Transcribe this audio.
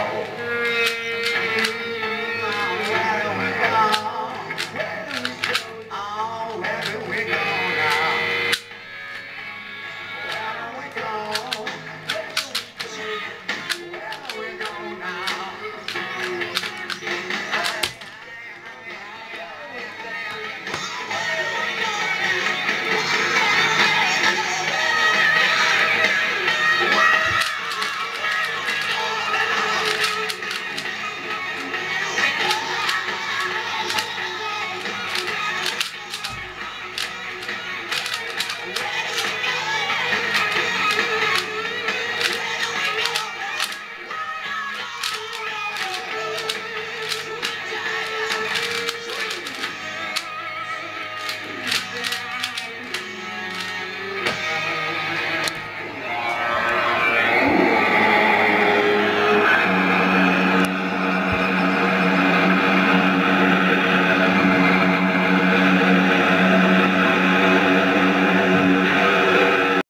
out.